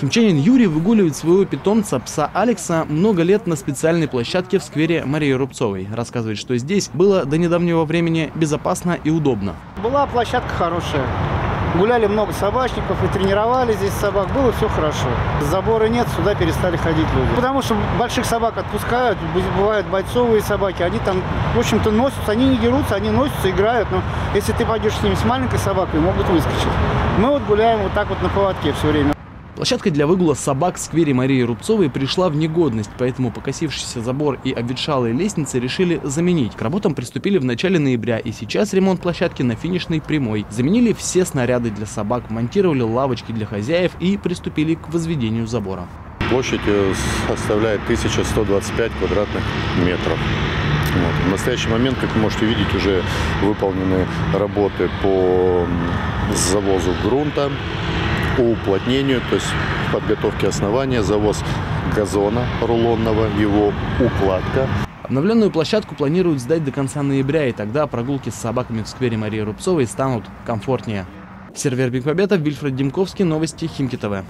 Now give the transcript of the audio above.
Химчанин Юрий выгуливает своего питомца, пса Алекса, много лет на специальной площадке в сквере Марии Рубцовой. Рассказывает, что здесь было до недавнего времени безопасно и удобно. Была площадка хорошая. Гуляли много собачников и тренировали здесь собак. Было все хорошо. Забора нет, сюда перестали ходить люди. Потому что больших собак отпускают. Бывают бойцовые собаки. Они там, в общем-то, носятся. Они не дерутся, они носятся, играют. Но если ты пойдешь с ними с маленькой собакой, могут выскочить. Мы вот гуляем вот так вот на поводке все время. Площадка для выгула собак в сквере Марии Рубцовой пришла в негодность, поэтому покосившийся забор и обветшалые лестницы решили заменить. К работам приступили в начале ноября, и сейчас ремонт площадки на финишной прямой. Заменили все снаряды для собак, монтировали лавочки для хозяев и приступили к возведению забора. Площадь э, составляет 1125 квадратных метров. Вот. В настоящий момент, как вы можете видеть, уже выполнены работы по завозу грунта, по уплотнению, то есть подготовке основания, завоз газона рулонного, его укладка. Обновленную площадку планируют сдать до конца ноября, и тогда прогулки с собаками в сквере Марии Рубцовой станут комфортнее. Сервер Биг Победа, Вильфред Демковский, новости Химки ТВ.